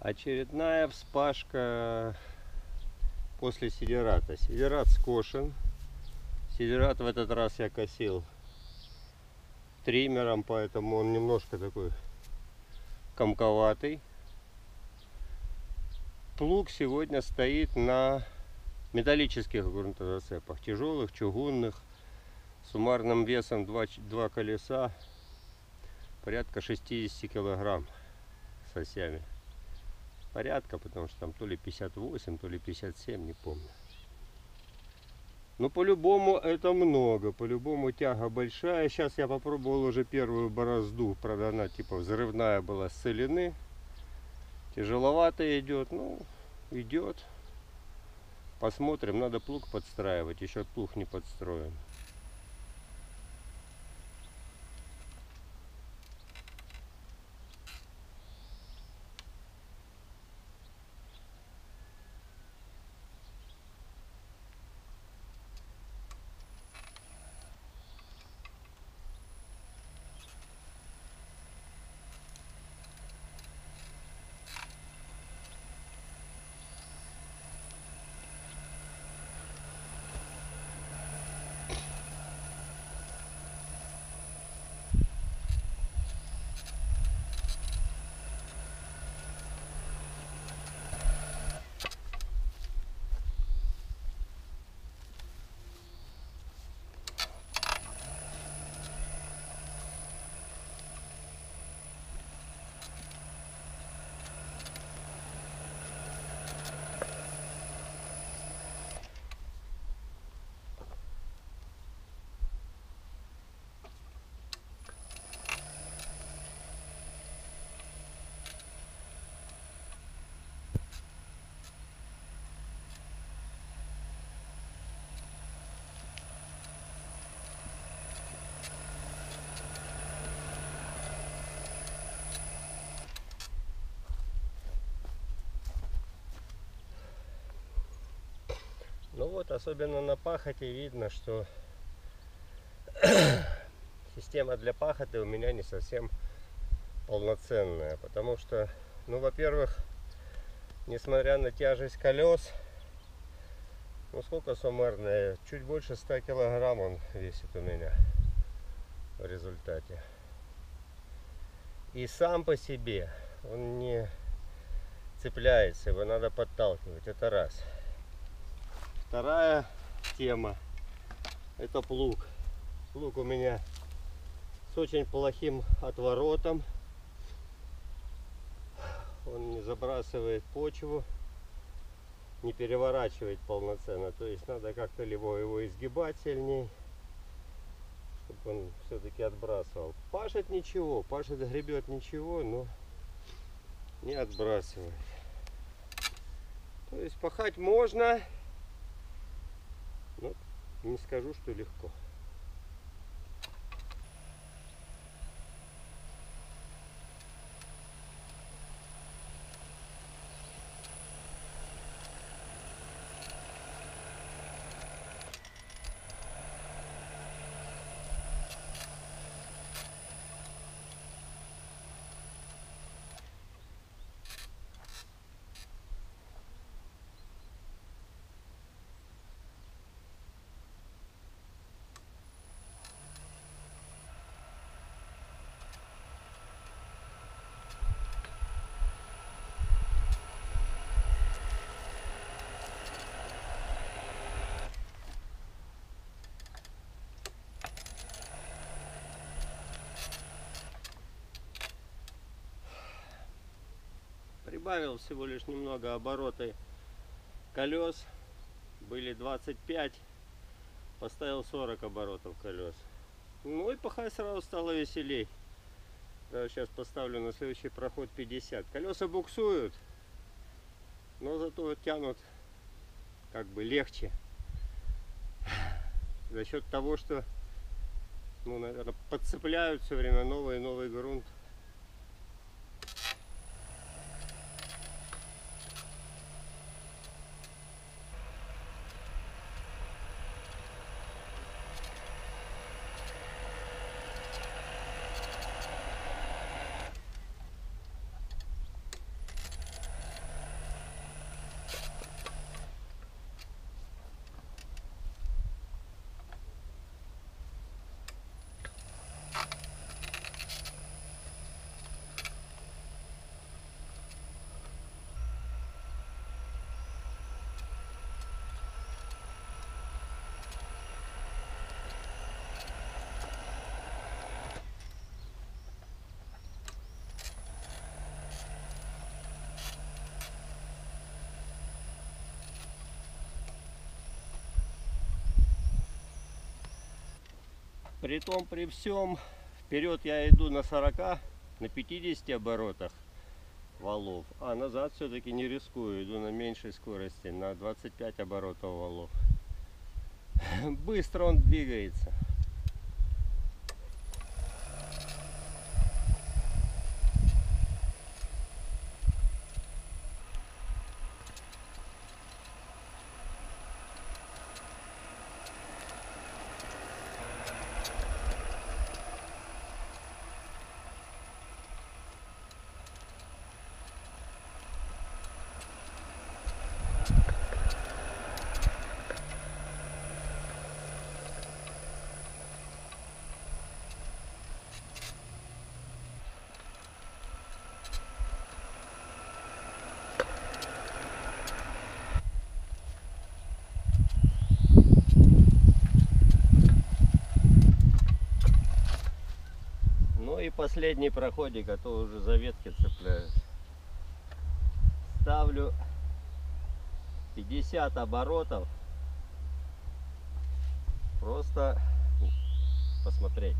Очередная вспашка после сидерата. Сидерат скошен. Сидерат в этот раз я косил триммером, поэтому он немножко такой комковатый. Плуг сегодня стоит на металлических грунтозацепах, тяжелых, чугунных, суммарным весом 2, 2 колеса, порядка 60 килограмм с осями. Порядка, потому что там то ли 58, то ли 57, не помню. Ну, по-любому это много, по-любому тяга большая. Сейчас я попробовал уже первую борозду, правда она типа взрывная была с целины. Тяжеловато идет, ну, идет. Посмотрим, надо плуг подстраивать, еще плуг не подстроен. Ну вот, особенно на пахоте видно, что система для пахоты у меня не совсем полноценная. Потому что, ну, во-первых, несмотря на тяжесть колес, ну сколько суммарная, чуть больше 100 килограмм он весит у меня в результате. И сам по себе он не цепляется, его надо подталкивать, это раз. Вторая тема это плуг. Плуг у меня с очень плохим отворотом. Он не забрасывает почву, не переворачивает полноценно. То есть надо как-то либо его изгибать сильнее, чтобы он все-таки отбрасывал. Пашет ничего, пашет гребет ничего, но не отбрасывает. То есть пахать можно, не скажу, что легко. Прибавил всего лишь немного обороты колес. Были 25, поставил 40 оборотов колес. Ну и пахать сразу стало веселей. Даже сейчас поставлю на следующий проход 50. Колеса буксуют, но зато тянут как бы легче. За счет того, что, ну, наверное, подцепляют все время новый и новый грунт. При том, при всем, вперед я иду на 40, на 50 оборотах валов, а назад все-таки не рискую, иду на меньшей скорости, на 25 оборотов валов. Быстро он двигается. последний проходик, а то уже за ветки цепляюсь. Ставлю 50 оборотов. Просто посмотреть.